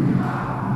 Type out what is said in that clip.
Ah!